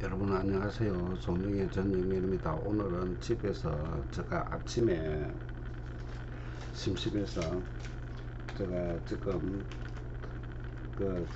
여러분 안녕하세요. 송영의 전영민입니다. 오늘은 집에서 제가 아침에 심심해서 제가 지금 그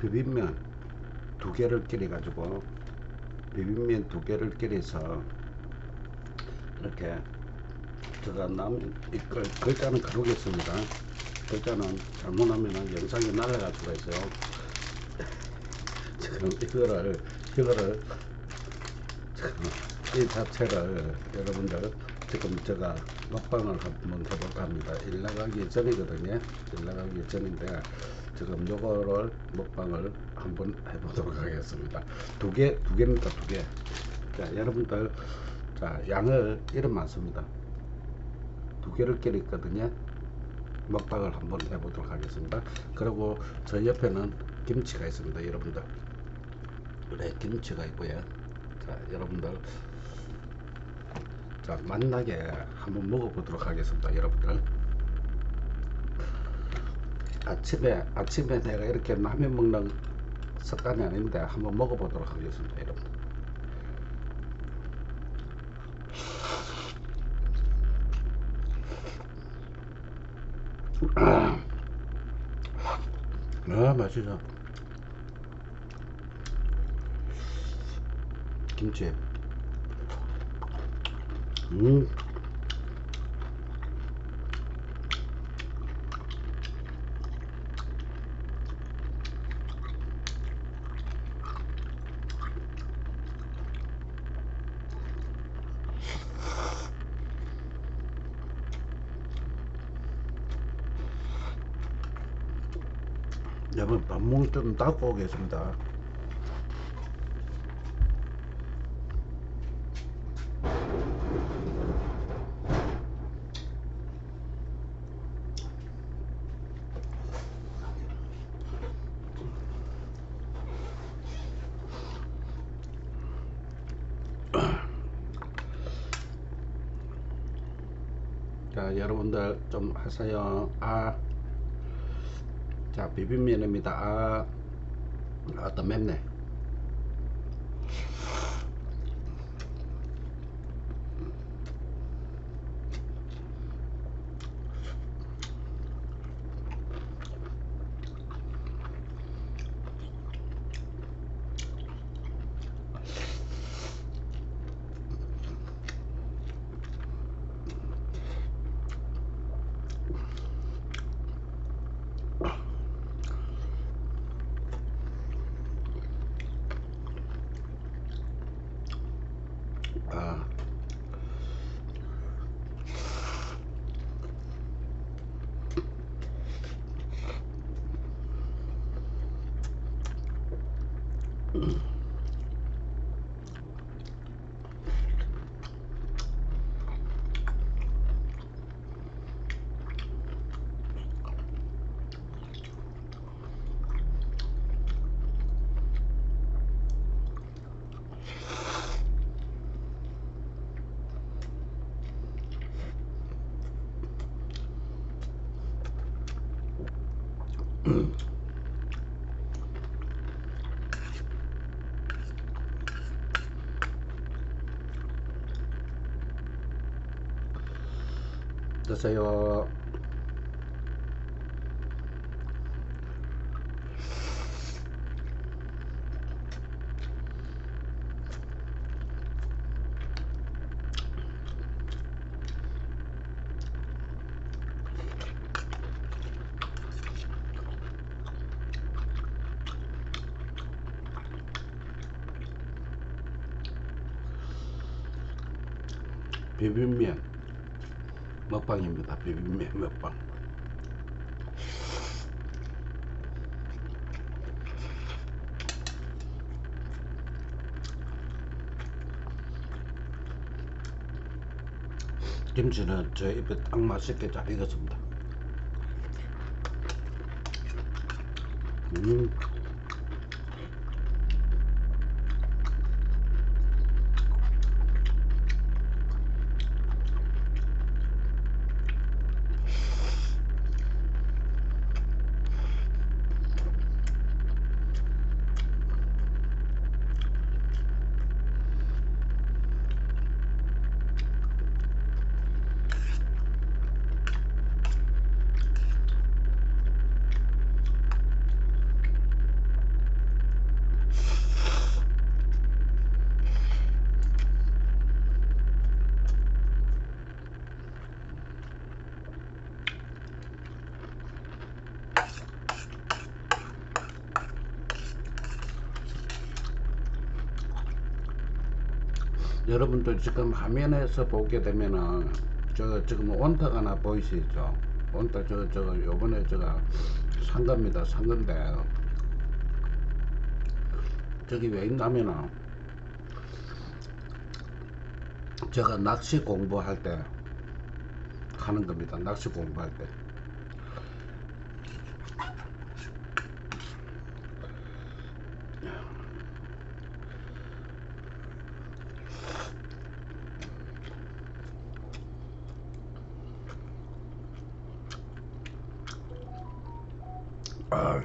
비빔면 두 개를 끓여 가지고 비빔면 두 개를 끓여서 이렇게 제가 남 이걸 글자는 그러겠습니다. 글자는 잘못하면 영상이 날아갈 수가 있어요. 지금 이거를 이거를 이 자체를 여러분들 지금 제가 먹방을 한번 해볼까 합니다. 일 나가기 전이거든요. 일 나가기 전인데 지금 요거를 먹방을 한번 해보도록 하겠습니다. 두 개, 두 개입니다. 두 개. 자, 여러분들 자 양을 이름 많습니다. 두 개를 끓였거든요. 먹방을 한번 해보도록 하겠습니다. 그리고 저 옆에는 김치가 있습니다. 여러분들. 그래 김치가 있고요. 자 여러분들 자 만나게 한번 먹어보도록 하겠습니다. 여러분들 아침에 아침에 내가 이렇게 라면 먹는 습관이 아닌데 한번 먹어보도록 하겠습니다. 여러분. 아 맛있어. 김치. 음. 여러분 밥 먹을 좀 닦고 오겠습니다. 자 여러분들 좀 하세요. 아. 자 비빔면입니다. 아. 아따 맵네 uh, 아 드세요 비빔면 먹방입니다. 비빔면 먹방. 김치는 저 입에 딱 맛있게 잘 익었습니다. 음. 여러분들 지금 화면에서 보게 되면은 저 지금 온터가 하나 보이시죠? 온터 저 저거 요번에 제가 산 겁니다. 산 건데 저기 왜 있냐면은 제가 낚시 공부할 때 하는 겁니다. 낚시 공부할 때. 아,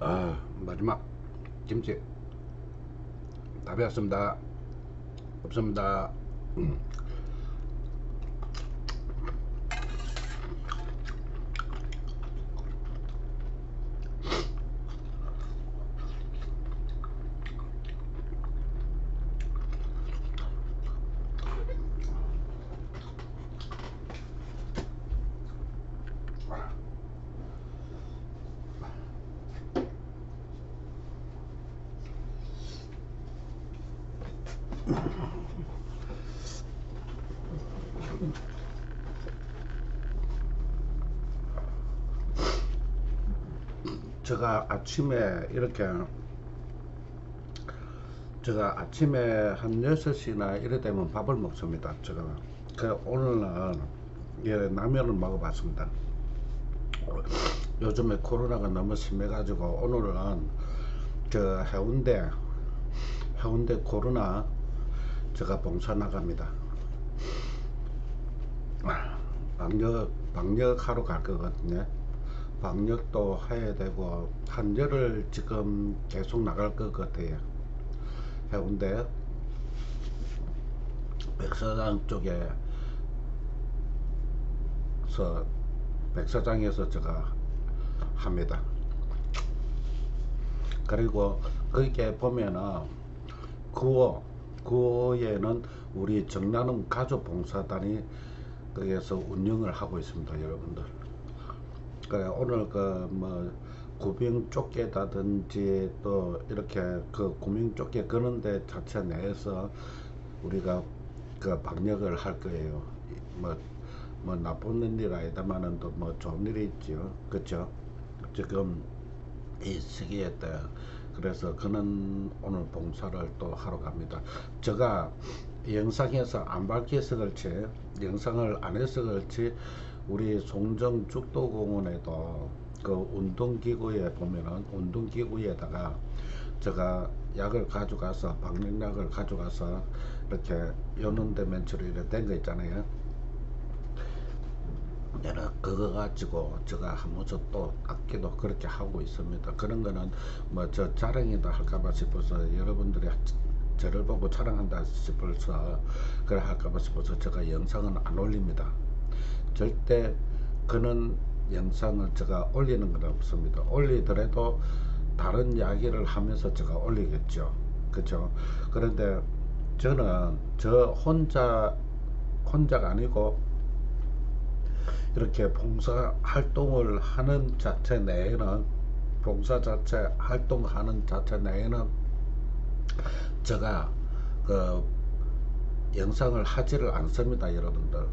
아, 마지막 김치 다 배웠습니다. 없습니다. 음. 제가 아침에 이렇게 제가 아침에 한 6시나 이래 되면 밥을 먹습니다. 제가 그 오늘은 예, 라면을 먹어봤습니다. 요즘에 코로나가 너무 심해가지고 오늘은 저 해운대 해운대 코로나 제가 봉사 나갑니다. 방역 방역하러 갈 거거든요. 방역도 해야 되고 한 열흘 지금 계속 나갈 것 같아요. 해운대 백사장 쪽에서 백사장에서 제가 합니다. 그리고 거기에 보면은 구호 구호에는 우리 정나눔 가족 봉사단이 거기에서 운영을 하고 있습니다, 여러분들. 그래 오늘 그뭐 구명 쫓게다든지 또 이렇게 그 구명 쫓게 그런 데 자체 내에서 우리가 그 방역을 할 거예요. 뭐, 뭐 나쁜 일 아니다마는 또뭐 좋은 일이 있죠. 그쵸? 지금 이 시기에 때 그래서 그는 오늘 봉사를 또 하러 갑니다. 제가 영상에서 안 밝혀서 그렇지 영상을 안 해서 그렇지 우리 송정 죽도공원에도 그 운동기구에 보면은 운동기구에다가 제가 약을 가져가서 방역약을 가져가서 이렇게 여는데 맨처럼 이렇게 된 거 있잖아요. 내가 그거 가지고 제가 한 번씩 또 악기도 그렇게 하고 있습니다. 그런 거는 뭐 저 자랑이다 할까봐 싶어서 여러분들이 저를 보고 촬영한다 싶어서 그래 할까봐 싶어서 제가 영상은 안 올립니다. 절대 그는 영상을 제가 올리는 건 없습니다. 올리더라도 다른 이야기를 하면서 제가 올리겠죠. 그죠? 그런데 저는 저 혼자 혼자가 아니고 이렇게 봉사 활동을 하는 자체 내에는 봉사 자체 활동하는 자체 내에는 제가 그 영상을 하지를 않습니다 여러분들.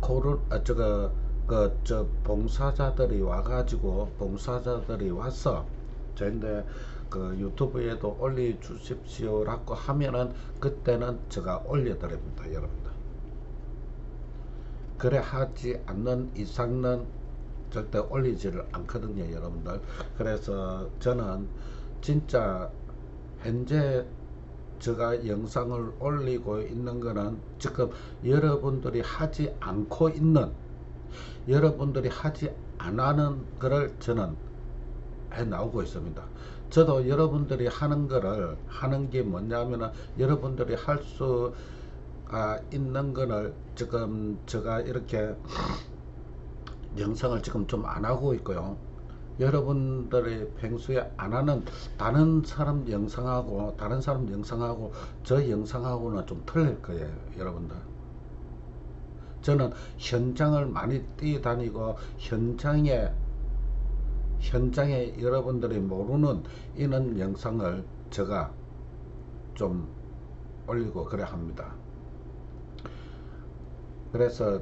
코로 아 저거 그저 봉사자들이 와가지고 봉사자들이 와서 저인데 그 유튜브에도 올려 주십시오라고 하면은 그때는 제가 올려드립니다 여러분들 그래 하지 않는 이상은 절대 올리지를 않거든요 여러분들 그래서 저는 진짜 현재 제가 영상을 올리고 있는 거는 지금 여러분들이 하지 않고 있는 여러분들이 하지 안 하는 거를 저는 해 나오고 있습니다. 저도 여러분들이 하는 거를 하는 게 뭐냐면은 여러분들이 할수 아, 있는 거를 지금 제가 이렇게 영상을 지금 좀 안 하고 있고요. 여러분들이 평소에 안 하는 다른 사람 영상하고 다른 사람 영상하고 저 영상하고는 좀 틀릴 거예요 여러분들 저는 현장을 많이 뛰다니고 현장에 현장에 여러분들이 모르는 이런 영상을 제가 좀 올리고 그래 합니다 그래서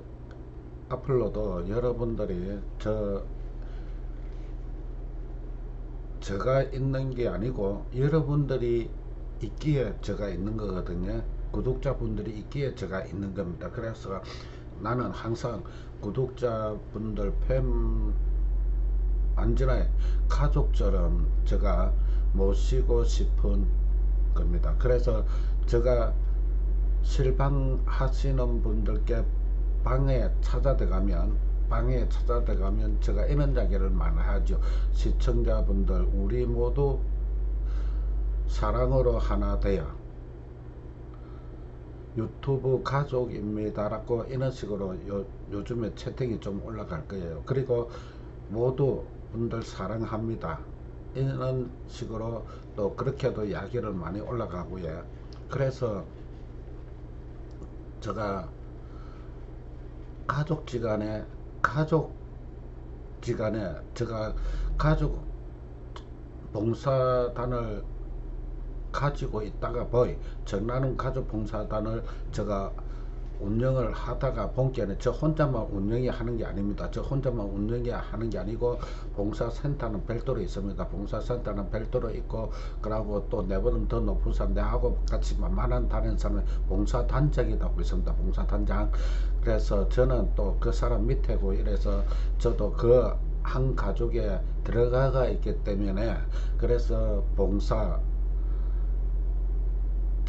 앞으로도 여러분들이 저 제가 있는 게 아니고 여러분들이 있기에 제가 있는 거거든요. 구독자분들이 있기에 제가 있는 겁니다. 그래서 나는 항상 구독자분들 팬 안전하게 가족처럼 제가 모시고 싶은 겁니다. 그래서 제가 실방하시는 분들께 방에 찾아들어가면 방에 찾아들어가면 제가 이런 이야기를 많이 하죠. 시청자분들 우리 모두 사랑으로 하나 되어 유튜브 가족입니다라고 이런 식으로 요, 요즘에 채팅이 좀 올라갈 거예요. 그리고 모두 분들 사랑합니다. 이런 식으로 또 그렇게도 이야기를 많이 올라가고요. 그래서 제가 가족지간에 가족 지간에 제가 가족 봉사단을 가지고 있다가 보이 전나는 가족 봉사단을 제가 운영을 하다가 본게는 저 혼자만 운영이 하는 게 아닙니다. 저 혼자만 운영이 하는 게 아니고 봉사센터는 별도로 있습니다. 봉사센터는 별도로 있고 그러고 또 내보는 더 높은 사람 내하고 같이 만만한 다른 사람은 봉사단장이라고 있습니다. 봉사단장 그래서 저는 또 그 사람 밑에고 이래서 저도 그 한 가족에 들어가가 있기 때문에 그래서 봉사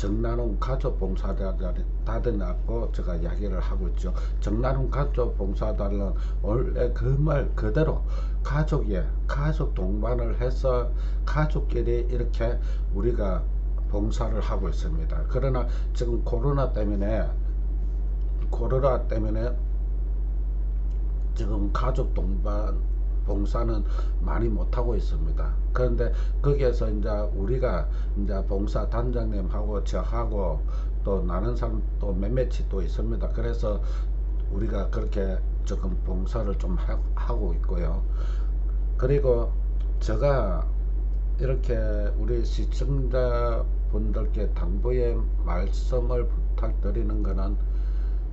정나눔 가족 봉사단이라고 제가 이야기를 하고 있죠. 정나눔 가족 봉사단은 원래 그 말 그대로 가족에 가족 동반을 해서 가족끼리 이렇게 우리가 봉사를 하고 있습니다. 그러나 지금 코로나 때문에 코로나 때문에 지금 가족 동반 봉사는 많이 못하고 있습니다. 그런데 거기에서 이제 우리가 이제 봉사 단장님하고 저하고 또 나는 사람 또 몇몇이 또 있습니다. 그래서 우리가 그렇게 조금 봉사를 좀 하고 있고요. 그리고 제가 이렇게 우리 시청자분들께 당부의 말씀을 부탁드리는 것은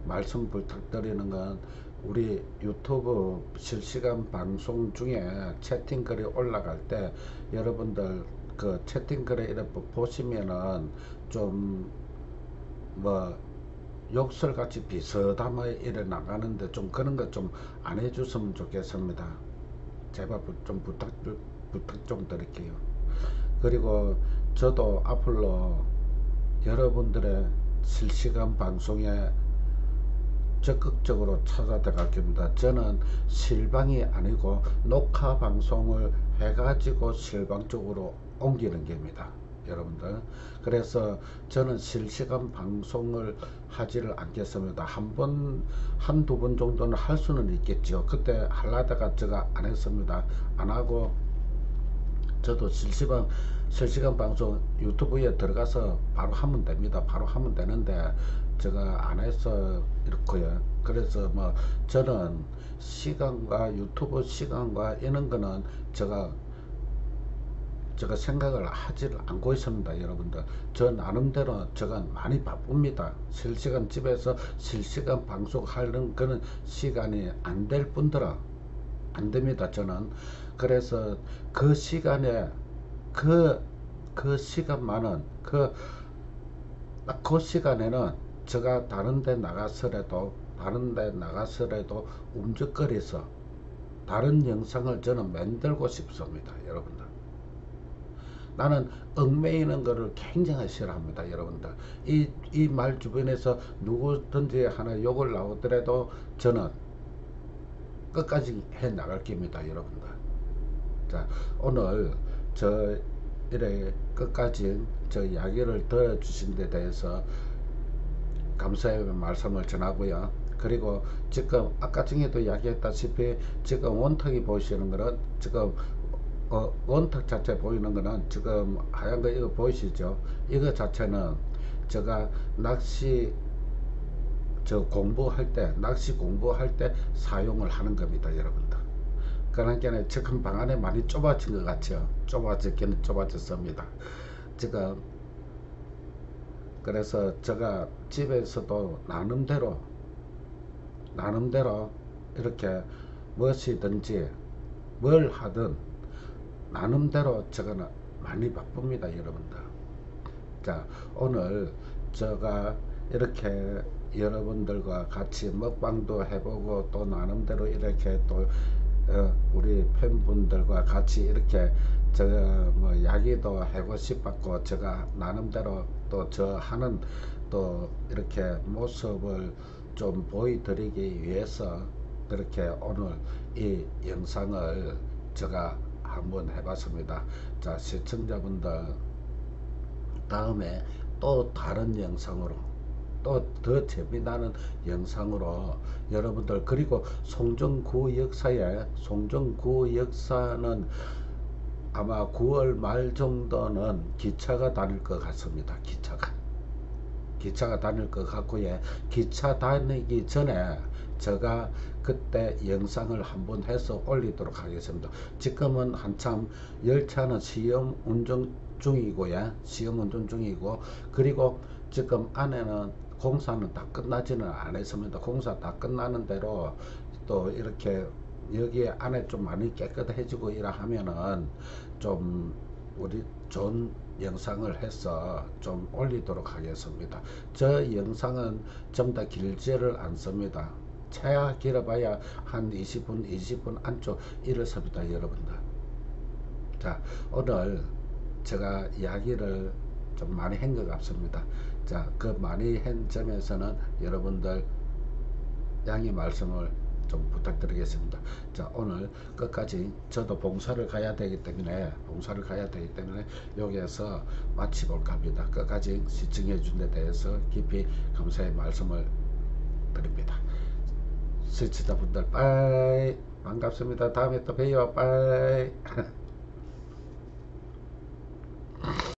말씀 부탁드리는 건 우리 유튜브 실시간 방송 중에 채팅글이 올라갈 때 여러분들 그 채팅글에 이렇게 보시면은 좀뭐 욕설 같이 비슷하게 이래 나가는데 좀 그런 거좀안 해줬으면 좋겠습니다. 제발 좀 부탁 부탁 좀 드릴게요. 그리고 저도 앞으로 여러분들의 실시간 방송에 적극적으로 찾아들어갈 겁니다. 저는 실방이 아니고 녹화 방송을 해가지고 실방 쪽으로 옮기는 겁니다. 여러분들. 그래서 저는 실시간 방송을 하지를 않겠습니다. 한 번 한 두 번 정도는 할 수는 있겠죠 그때 하려다가 제가 안 했습니다. 안 하고 저도 실시간 실시간 방송 유튜브에 들어가서 바로 하면 됩니다. 바로 하면 되는데 제가 안 해서 이렇고요. 그래서 뭐 저는 시간과 유튜브 시간과 이런 거는 제가 제가 생각을 하지를 않고 있습니다 여러분들. 저 나름대로 제가 많이 바쁩니다. 실시간 집에서 실시간 방송하는 그런 시간이 안될 분들은 안 됩니다 저는. 그래서 그 시간에 그, 그 시간만은 그, 딱그 시간에는 제가 다른 데 나가서라도 다른 데 나가서라도 움직거려서 다른 영상을 저는 만들고 싶습니다 여러분들. 나는 얽매이는 것을 굉장히 싫어합니다 여러분들. 이 이 말 주변에서 누구든지 하나 욕을 나오더라도 저는 끝까지 해 나갈 겁니다 여러분들. 자 오늘 저 이래 끝까지 저 이야기를 들어주신 데 대해서 감사의 말씀을 전하고요. 그리고 지금 아까 전에도 이야기했다시피 지금 원탁이 보시는 거는 지금 어, 원탁 자체 보이는 거는 지금 하얀 거 이거 보이시죠? 이거 자체는 제가 낚시 저 공부할 때 낚시 공부할 때 사용을 하는 겁니다 여러분들 그러니까 지금 방 안에 많이 좁아진 것 같죠 좁아졌기는 좁아졌습니다 지금 그래서 제가 집에서도 나름대로 나름대로 이렇게 무엇이든지 뭘 하든 나름대로 제가 많이 바쁩니다 여러분들. 자 오늘 제가 이렇게 여러분들과 같이 먹방도 해보고 또 나름대로 이렇게 또 어, 우리 팬분들과 같이 이렇게 저뭐 이야기도 하고 싶었고 제가 나름대로 또 저 하는 또 이렇게 모습을 좀 보여드리기 위해서 그렇게 오늘 이 영상을 제가 한번 해봤습니다. 자 시청자분들 다음에 또 다른 영상으로 또 더 재미나는 영상으로 여러분들 그리고 송정구 역사에 송정구 역사는 아마 9월 말 정도는 기차가 다닐 것 같습니다. 기차가. 기차가 다닐 것 같고요. 기차 다니기 전에 제가 그때 영상을 한번 해서 올리도록 하겠습니다. 지금은 한참 열차는 시험 운전 중이고요. 시험 운전 중이고 그리고 지금 안에는 공사는 다 끝나지는 않았습니다. 공사 다 끝나는 대로 또 이렇게 여기 안에 좀 많이 깨끗해지고 이라 하면은 좀 우리 좋은 영상을 해서 좀 올리도록 하겠습니다. 저 영상은 좀 더 길지를 않습니다. 최하 길어봐야 한 20분 20분 안쪽 이렇습니다 여러분들 자 오늘 제가 이야기를 좀 많이 한 것 같습니다 자 그 많이 한 점에서는 여러분들 양해 말씀을 좀 부탁드리겠습니다. 자 오늘 끝까지 저도 봉사를 가야 되기 때문에 봉사를 가야 되기 때문에 여기에서 마치볼까 합니다. 끝까지 시청해 준 데 대해서 깊이 감사의 말씀을 드립니다. 시청자분들 빠이 반갑습니다. 다음에 또 봬요. 빠이